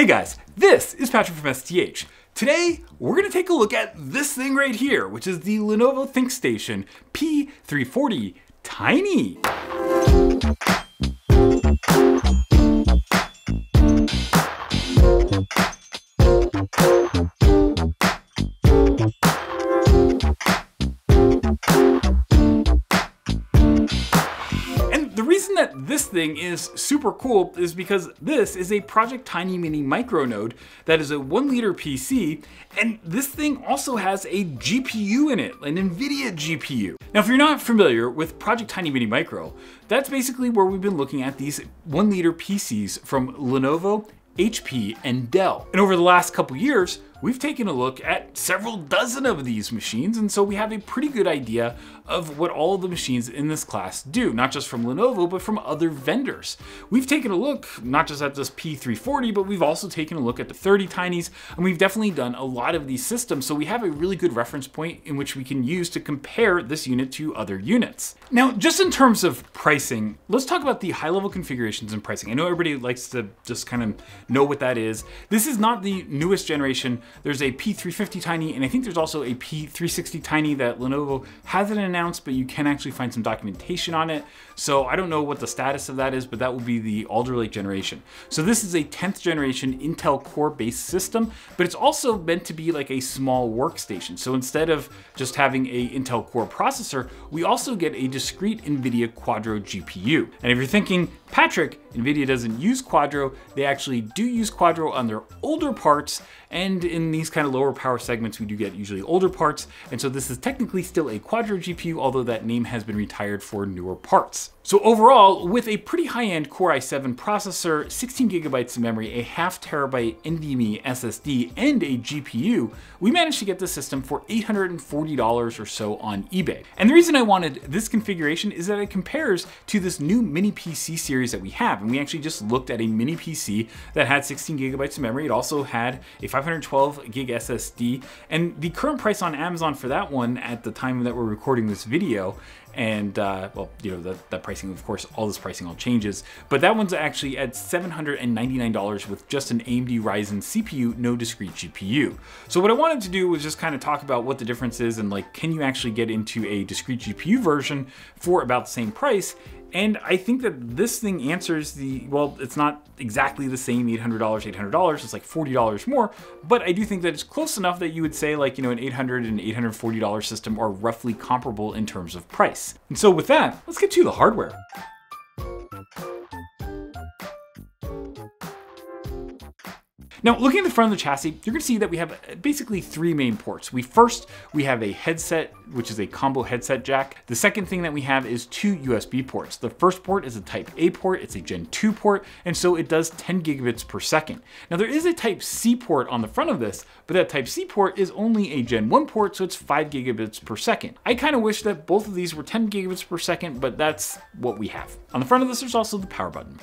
Hey guys, this is Patrick from STH. Today, we're gonna take a look at this thing right here, which is the Lenovo ThinkStation P340 Tiny. Thing is super cool is because this is a Project Tiny Mini Micro node that is a one liter PC, and this thing also has a GPU in it, an NVIDIA GPU. Now, if you're not familiar with Project Tiny Mini Micro, that's basically where we've been looking at these one liter PCs from Lenovo, HP, and Dell. And over the last couple years, we've taken a look at several dozen of these machines, and so we have a pretty good idea of what all of the machines in this class do, not just from Lenovo, but from other vendors. We've taken a look, not just at this P340, but we've also taken a look at the 30 Tinies, and we've definitely done a lot of these systems, so we have a really good reference point in which we can use to compare this unit to other units. Now, just in terms of pricing, let's talk about the high-level configurations and pricing. I know everybody likes to just kind of know what that is. This is not the newest generation. There's a P350 Tiny, and I think there's also a P360 Tiny that Lenovo hasn't announced but you can actually find some documentation on it. So I don't know what the status of that is, but that will be the Alder Lake generation. So this is a 10th generation Intel Core based system, but it's also meant to be like a small workstation. So instead of just having a Intel Core processor, we also get a discrete NVIDIA Quadro GPU. And if you're thinking, Patrick, NVIDIA doesn't use Quadro, they actually do use Quadro on their older parts, and in these kind of lower power segments, we do get usually older parts, and so this is technically still a Quadro GPU, although that name has been retired for newer parts. So overall, with a pretty high-end Core i7 processor, 16 gigabytes of memory, a half terabyte NVMe SSD, and a GPU, we managed to get the system for $840 or so on eBay. And the reason I wanted this configuration is that it compares to this new mini PC series that we have. And we actually just looked at a mini PC that had 16 gigabytes of memory. It also had a 512 gig SSD. And the current price on Amazon for that one at the time that we're recording this video and uh, well, you know, that, that pricing, of course, all this pricing all changes, but that one's actually at $799 with just an AMD Ryzen CPU, no discrete GPU. So what I wanted to do was just kind of talk about what the difference is and like, can you actually get into a discrete GPU version for about the same price? And I think that this thing answers the, well, it's not exactly the same $800, $800, it's like $40 more, but I do think that it's close enough that you would say like, you know, an $800 and $840 system are roughly comparable in terms of price. And so with that, let's get to the hardware. Now, looking at the front of the chassis, you're gonna see that we have uh, basically three main ports. We first, we have a headset, which is a combo headset jack. The second thing that we have is two USB ports. The first port is a type A port, it's a Gen 2 port, and so it does 10 gigabits per second. Now there is a type C port on the front of this, but that type C port is only a Gen 1 port, so it's 5 gigabits per second. I kind of wish that both of these were 10 gigabits per second, but that's what we have. On the front of this, there's also the power button.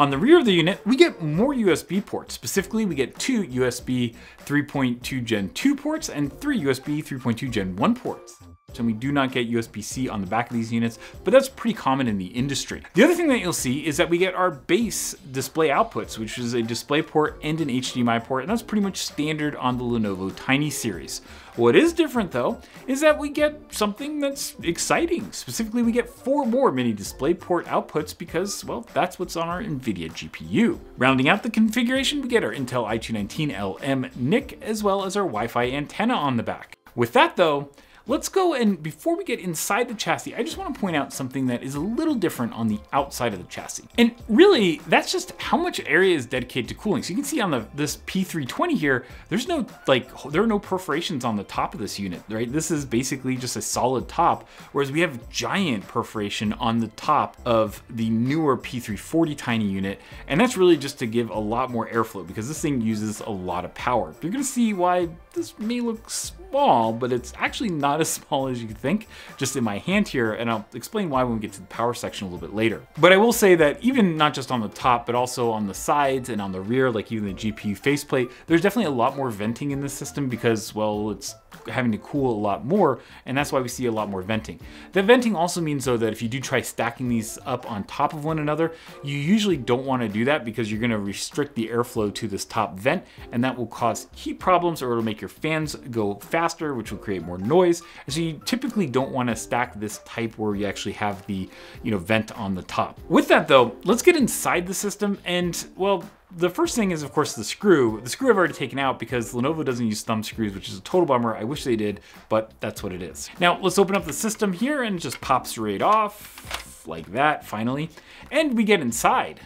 On the rear of the unit, we get more USB ports. Specifically, we get two USB 3.2 Gen 2 ports and three USB 3.2 Gen 1 ports and we do not get USB-C on the back of these units, but that's pretty common in the industry. The other thing that you'll see is that we get our base display outputs, which is a display port and an HDMI port, and that's pretty much standard on the Lenovo Tiny series. What is different though, is that we get something that's exciting. Specifically, we get four more mini display port outputs because, well, that's what's on our NVIDIA GPU. Rounding out the configuration, we get our Intel i219LM NIC, as well as our Wi-Fi antenna on the back. With that though, Let's go and before we get inside the chassis, I just want to point out something that is a little different on the outside of the chassis. And really, that's just how much area is dedicated to cooling. So you can see on the this P320 here, there's no like, there are no perforations on the top of this unit, right? This is basically just a solid top, whereas we have giant perforation on the top of the newer P340 tiny unit. And that's really just to give a lot more airflow because this thing uses a lot of power. You're gonna see why this may look but it's actually not as small as you think, just in my hand here, and I'll explain why when we get to the power section a little bit later. But I will say that even not just on the top, but also on the sides and on the rear, like even the GPU faceplate, there's definitely a lot more venting in this system because, well, it's having to cool a lot more, and that's why we see a lot more venting. The venting also means though that if you do try stacking these up on top of one another, you usually don't want to do that because you're going to restrict the airflow to this top vent, and that will cause heat problems or it'll make your fans go faster, which will create more noise. And so you typically don't want to stack this type where you actually have the you know vent on the top. With that though, let's get inside the system and well, the first thing is, of course, the screw. The screw I've already taken out because Lenovo doesn't use thumb screws, which is a total bummer. I wish they did, but that's what it is. Now, let's open up the system here and it just pops right off like that, finally. And we get inside.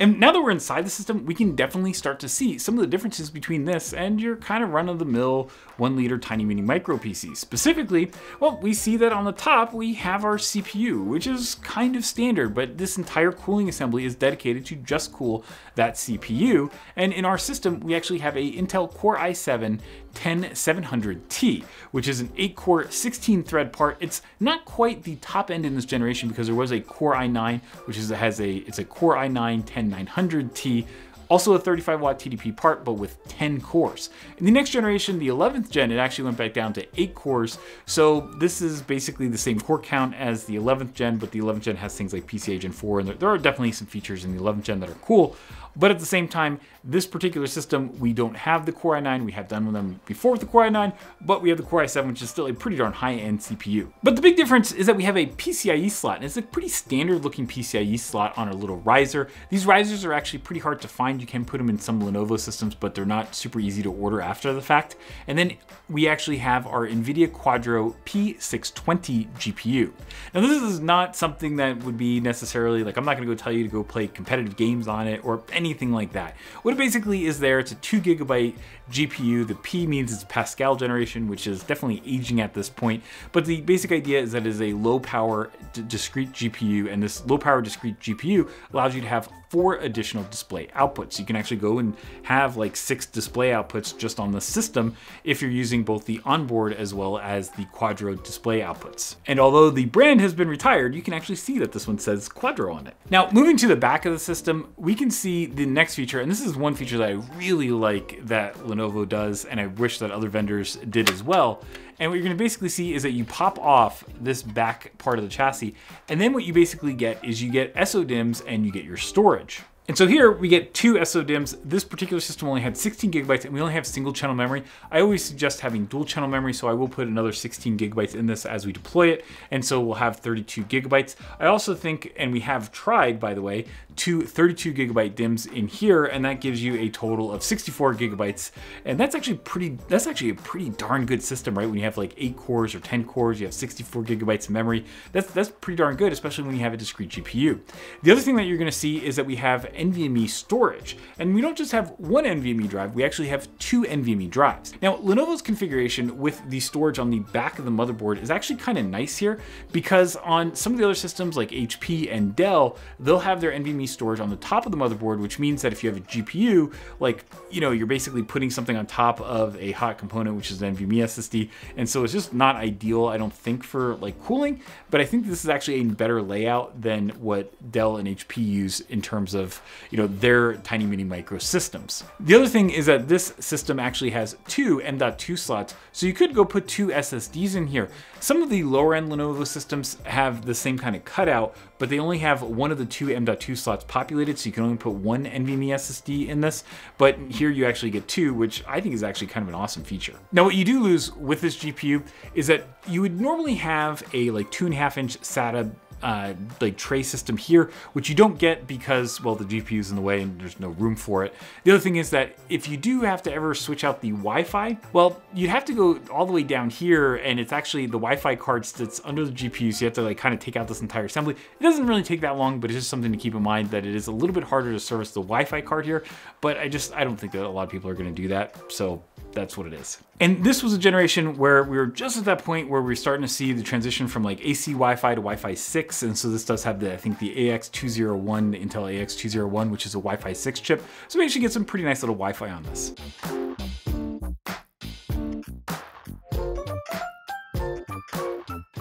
And now that we're inside the system, we can definitely start to see some of the differences between this and your kind of run-of-the-mill one liter tiny mini micro PC. Specifically, well, we see that on the top we have our CPU, which is kind of standard, but this entire cooling assembly is dedicated to just cool that CPU. And in our system, we actually have a Intel Core i7 10700T, which is an 8-core, 16-thread part. It's not quite the top end in this generation because there was a Core i9, which is has a it's a Core i9 10900T also a 35 watt TDP part, but with 10 cores. In the next generation, the 11th gen, it actually went back down to 8 cores. So this is basically the same core count as the 11th gen, but the 11th gen has things like PCIe Gen 4, and there, there are definitely some features in the 11th gen that are cool. But at the same time, this particular system, we don't have the Core i9. We have done with them before with the Core i9, but we have the Core i7, which is still a pretty darn high-end CPU. But the big difference is that we have a PCIe slot, and it's a pretty standard looking PCIe slot on a little riser. These risers are actually pretty hard to find. You can put them in some Lenovo systems, but they're not super easy to order after the fact. And then we actually have our NVIDIA Quadro P620 GPU. Now this is not something that would be necessarily, like I'm not gonna go tell you to go play competitive games on it or anything like that. What it basically is there, it's a two gigabyte GPU. The P means it's Pascal generation, which is definitely aging at this point. But the basic idea is that it is a low power discrete GPU, and this low power discrete GPU allows you to have four additional display outputs. You can actually go and have like six display outputs just on the system if you're using both the onboard as well as the Quadro display outputs. And although the brand has been retired, you can actually see that this one says Quadro on it. Now, moving to the back of the system, we can see the next feature, and this is one feature that I really like that Lenovo does, and I wish that other vendors did as well. And what you're gonna basically see is that you pop off this back part of the chassis, and then what you basically get is you get SODIMMs and you get your storage. And so here we get two SODIMMs. This particular system only had 16 gigabytes and we only have single channel memory. I always suggest having dual channel memory, so I will put another 16 gigabytes in this as we deploy it. And so we'll have 32 gigabytes. I also think, and we have tried by the way, two 32 gigabyte DIMMs in here, and that gives you a total of 64 gigabytes. And that's actually pretty, that's actually a pretty darn good system, right? When you have like eight cores or 10 cores, you have 64 gigabytes of memory. That's, that's pretty darn good, especially when you have a discrete GPU. The other thing that you're gonna see is that we have NVMe storage. And we don't just have one NVMe drive, we actually have two NVMe drives. Now, Lenovo's configuration with the storage on the back of the motherboard is actually kind of nice here because on some of the other systems like HP and Dell, they'll have their NVMe storage on the top of the motherboard, which means that if you have a GPU, like, you know, you're basically putting something on top of a hot component, which is an NVMe SSD. And so it's just not ideal, I don't think, for like cooling, but I think this is actually a better layout than what Dell and HP use in terms of, you know, their tiny mini micro systems. The other thing is that this system actually has two M.2 slots, so you could go put two SSDs in here. Some of the lower end Lenovo systems have the same kind of cutout, but they only have one of the two M.2 slots populated, so you can only put one NVMe SSD in this, but here you actually get two, which I think is actually kind of an awesome feature. Now what you do lose with this GPU is that you would normally have a like two and a half inch SATA uh, like tray system here, which you don't get because, well, the GPU is in the way and there's no room for it. The other thing is that if you do have to ever switch out the Wi-Fi, well, you'd have to go all the way down here and it's actually the Wi-Fi card sits under the GPU, so you have to like kind of take out this entire assembly. It doesn't really take that long, but it's just something to keep in mind that it is a little bit harder to service the Wi-Fi card here, but I just, I don't think that a lot of people are gonna do that, so that's what it is. And this was a generation where we were just at that point where we are starting to see the transition from like AC Wi-Fi to Wi-Fi 6. And so this does have the, I think the AX201, Intel AX201, which is a Wi-Fi 6 chip. So we actually get some pretty nice little Wi-Fi on this.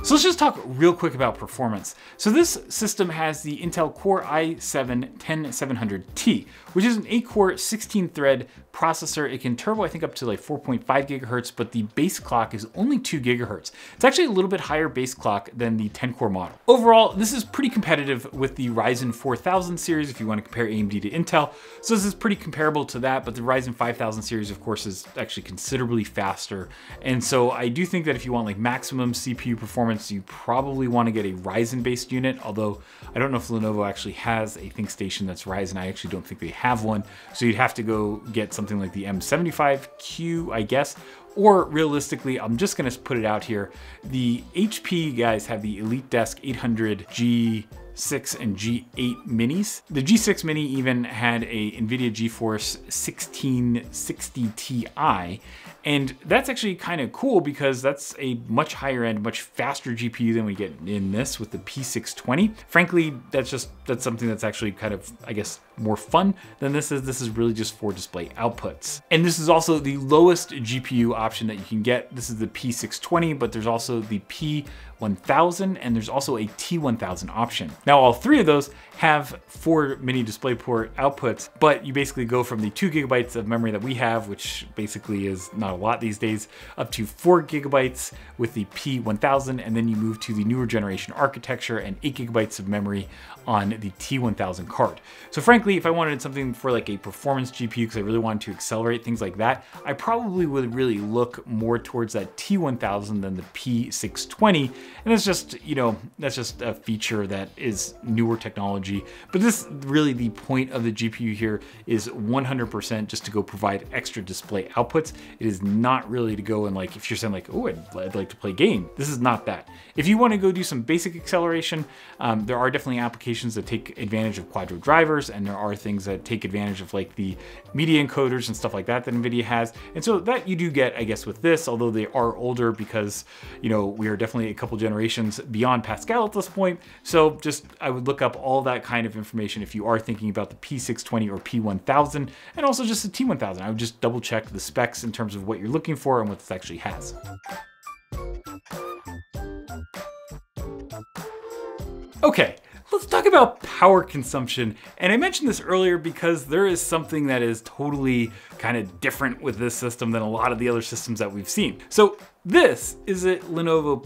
So let's just talk real quick about performance. So this system has the Intel Core i7-10700T, which is an 8-core 16-thread processor. It can turbo, I think, up to like 4.5 gigahertz, but the base clock is only 2 gigahertz. It's actually a little bit higher base clock than the 10-core model. Overall, this is pretty competitive with the Ryzen 4000 series if you want to compare AMD to Intel. So this is pretty comparable to that, but the Ryzen 5000 series, of course, is actually considerably faster. And so I do think that if you want like maximum CPU performance, you probably want to get a Ryzen-based unit, although I don't know if Lenovo actually has a ThinkStation that's Ryzen. I actually don't think they have one. So you'd have to go get something like the M75Q, I guess, or realistically, I'm just gonna put it out here. The HP guys have the EliteDesk 800G 6 and G8 minis. The G6 mini even had a NVIDIA GeForce 1660 Ti, and that's actually kind of cool because that's a much higher end, much faster GPU than we get in this with the P620. Frankly, that's just, that's something that's actually kind of, I guess, more fun than this is. This is really just for display outputs. And this is also the lowest GPU option that you can get. This is the P620, but there's also the P1000 and there's also a T1000 option. Now all three of those have four mini DisplayPort outputs, but you basically go from the two gigabytes of memory that we have, which basically is not lot these days, up to four gigabytes with the P1000, and then you move to the newer generation architecture and eight gigabytes of memory on the T1000 card. So frankly, if I wanted something for like a performance GPU, because I really wanted to accelerate things like that, I probably would really look more towards that T1000 than the P620. And that's just, you know, that's just a feature that is newer technology. But this really the point of the GPU here is 100% just to go provide extra display outputs. It is not really to go and like, if you're saying like, oh, I'd, I'd like to play game, this is not that. If you want to go do some basic acceleration, um, there are definitely applications applications that take advantage of Quadro drivers, and there are things that take advantage of like the media encoders and stuff like that that NVIDIA has. And so that you do get, I guess, with this, although they are older because, you know, we are definitely a couple generations beyond Pascal at this point. So just, I would look up all that kind of information if you are thinking about the P620 or P1000, and also just the T1000. I would just double check the specs in terms of what you're looking for and what this actually has. Okay, Let's talk about power consumption. And I mentioned this earlier because there is something that is totally kind of different with this system than a lot of the other systems that we've seen. So this is a Lenovo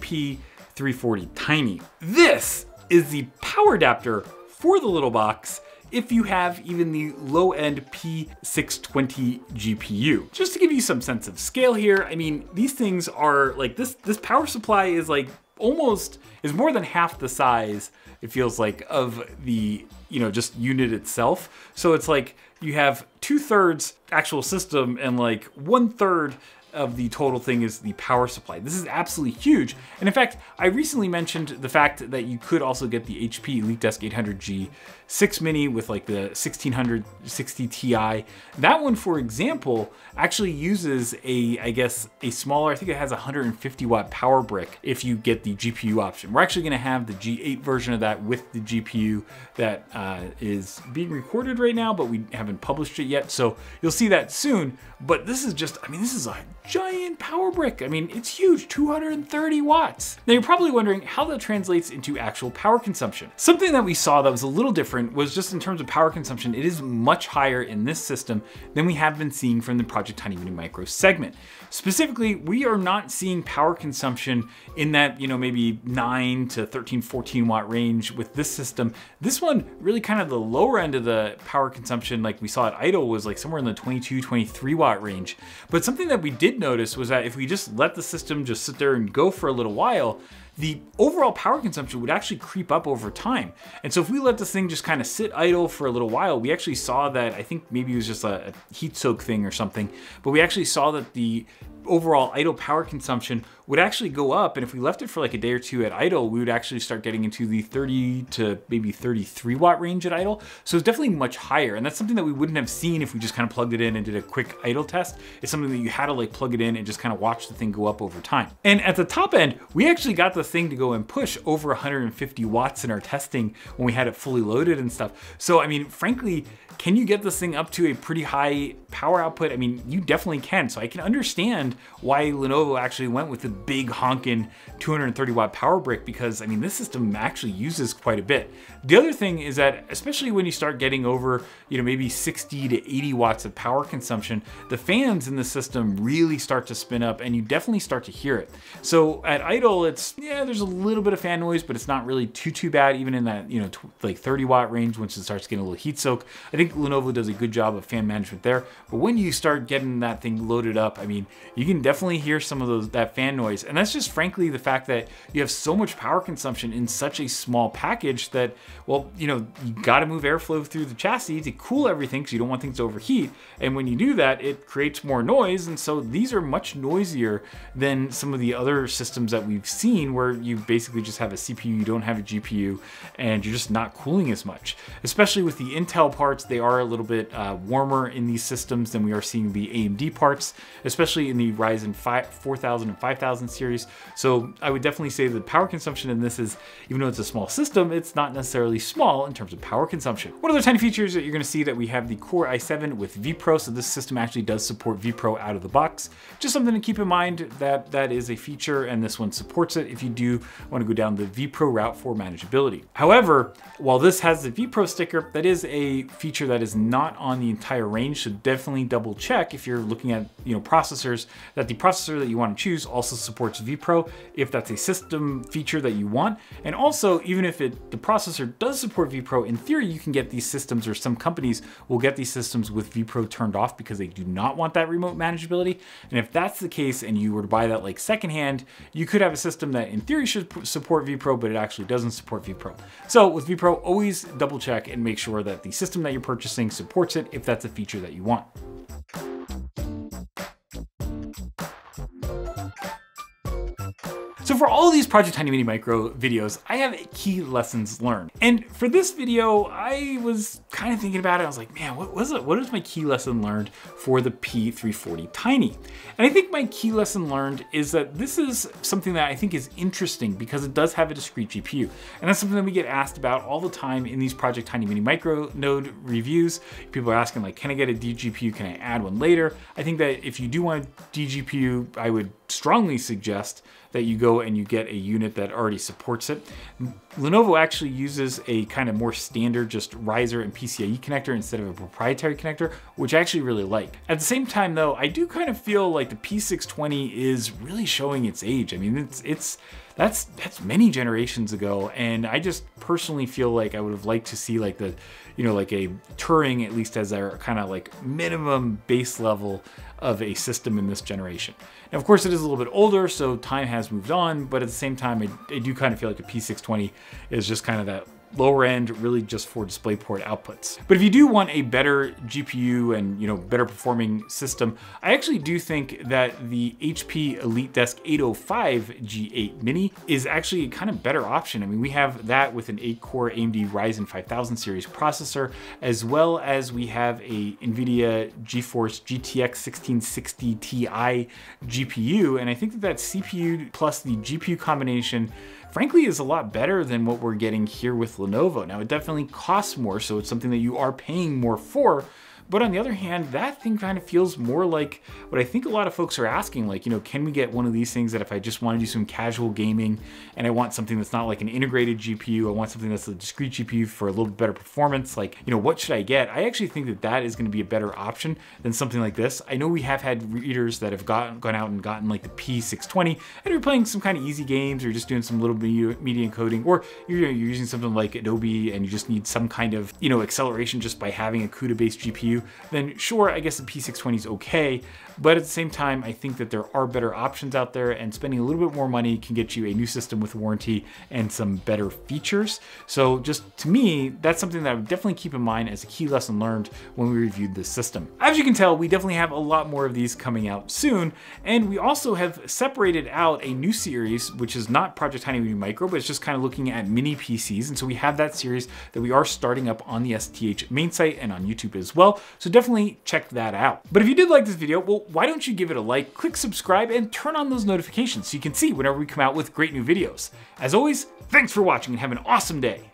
P340 Tiny. This is the power adapter for the little box if you have even the low-end P620 GPU. Just to give you some sense of scale here, I mean, these things are like this, this power supply is like almost, is more than half the size it feels like, of the, you know, just unit itself. So it's like you have two thirds actual system and like one third of the total thing is the power supply. This is absolutely huge. And in fact, I recently mentioned the fact that you could also get the HP EliteDesk 800G 6 Mini with like the 1660 Ti. That one, for example, actually uses a, I guess, a smaller, I think it has a 150 watt power brick if you get the GPU option. We're actually gonna have the G8 version of that with the GPU that uh, is being recorded right now, but we haven't published it yet. So you'll see that soon. But this is just, I mean, this is a giant power brick. I mean, it's huge, 230 watts. Now you're probably wondering how that translates into actual power consumption. Something that we saw that was a little different was just in terms of power consumption, it is much higher in this system than we have been seeing from the Project Tiny Mini Micro segment. Specifically, we are not seeing power consumption in that, you know, maybe 9 to 13, 14 watt range with this system. This one really kind of the lower end of the power consumption like we saw at idle was like somewhere in the 22, 23 watt range. But something that we did notice was that if we just let the system just sit there and go for a little while, the overall power consumption would actually creep up over time. And so if we let this thing just kind of sit idle for a little while, we actually saw that, I think maybe it was just a, a heat soak thing or something, but we actually saw that the overall idle power consumption would actually go up. And if we left it for like a day or two at idle, we would actually start getting into the 30 to maybe 33 watt range at idle. So it's definitely much higher. And that's something that we wouldn't have seen if we just kind of plugged it in and did a quick idle test. It's something that you had to like plug it in and just kind of watch the thing go up over time. And at the top end, we actually got the thing to go and push over 150 watts in our testing when we had it fully loaded and stuff. So, I mean, frankly, can you get this thing up to a pretty high power output? I mean, you definitely can. So I can understand why Lenovo actually went with the big honkin' 230 watt power brick because I mean, this system actually uses quite a bit. The other thing is that, especially when you start getting over, you know, maybe 60 to 80 watts of power consumption, the fans in the system really start to spin up and you definitely start to hear it. So at idle, it's, yeah, there's a little bit of fan noise, but it's not really too, too bad, even in that, you know, like 30 watt range once it starts getting a little heat soak. I think Lenovo does a good job of fan management there. But when you start getting that thing loaded up, I mean, you can definitely hear some of those that fan noise. And that's just frankly the fact that you have so much power consumption in such a small package that, well, you know, you got to move airflow through the chassis to cool everything because you don't want things to overheat. And when you do that, it creates more noise. And so these are much noisier than some of the other systems that we've seen where you basically just have a CPU, you don't have a GPU, and you're just not cooling as much. Especially with the Intel parts, they are a little bit uh, warmer in these systems than we are seeing the AMD parts, especially in the Ryzen 5, 4000 and 5000 series. So I would definitely say the power consumption in this is, even though it's a small system, it's not necessarily small in terms of power consumption. One other tiny features that you're gonna see that we have the Core i7 with vPro, so this system actually does support vPro out of the box. Just something to keep in mind that that is a feature and this one supports it if you do wanna go down the vPro route for manageability. However, while this has the vPro sticker, that is a feature that is not on the entire range, so definitely double check if you're looking at you know processors that the processor that you want to choose also supports vPro if that's a system feature that you want. And also, even if it the processor does support vPro, in theory you can get these systems or some companies will get these systems with vPro turned off because they do not want that remote manageability. And if that's the case and you were to buy that like secondhand, you could have a system that in theory should support vPro, but it actually doesn't support vPro. So with vPro, always double check and make sure that the system that you're purchasing supports it if that's a feature that you want. For all these Project Tiny Mini Micro videos, I have key lessons learned. And for this video, I was kind of thinking about it. I was like, man, what was it? What is my key lesson learned for the P340 Tiny? And I think my key lesson learned is that this is something that I think is interesting because it does have a discrete GPU. And that's something that we get asked about all the time in these Project Tiny Mini Micro node reviews. People are asking like, can I get a DGPU? Can I add one later? I think that if you do want a DGPU, I would strongly suggest that you go and you get a unit that already supports it. Lenovo actually uses a kind of more standard just riser and PCIe connector instead of a proprietary connector, which I actually really like. At the same time though, I do kind of feel like the P620 is really showing its age. I mean, it's, it's that's that's many generations ago and i just personally feel like i would have liked to see like the you know like a turing at least as our kind of like minimum base level of a system in this generation now of course it is a little bit older so time has moved on but at the same time i, I do kind of feel like a p620 is just kind of that lower end really just for DisplayPort outputs. But if you do want a better GPU and you know better performing system, I actually do think that the HP EliteDesk 805 G8 Mini is actually a kind of better option. I mean, we have that with an 8-core AMD Ryzen 5000 series processor, as well as we have a NVIDIA GeForce GTX 1660 Ti GPU, and I think that that CPU plus the GPU combination frankly is a lot better than what we're getting here with Lenovo. Now it definitely costs more, so it's something that you are paying more for, but on the other hand, that thing kind of feels more like what I think a lot of folks are asking, like, you know, can we get one of these things that if I just want to do some casual gaming and I want something that's not like an integrated GPU, I want something that's a discrete GPU for a little bit better performance, like, you know, what should I get? I actually think that that is going to be a better option than something like this. I know we have had readers that have gotten, gone out and gotten like the P620 and you're playing some kind of easy games or just doing some little media, media encoding or you're, you're using something like Adobe and you just need some kind of, you know, acceleration just by having a CUDA-based GPU then sure, I guess the P620 is okay. But at the same time, I think that there are better options out there and spending a little bit more money can get you a new system with warranty and some better features. So just to me, that's something that I would definitely keep in mind as a key lesson learned when we reviewed this system. As you can tell, we definitely have a lot more of these coming out soon. And we also have separated out a new series, which is not Project Tiny Mini Micro, but it's just kind of looking at mini PCs. And so we have that series that we are starting up on the STH main site and on YouTube as well. So definitely check that out. But if you did like this video, well, why don't you give it a like, click subscribe, and turn on those notifications so you can see whenever we come out with great new videos. As always, thanks for watching and have an awesome day.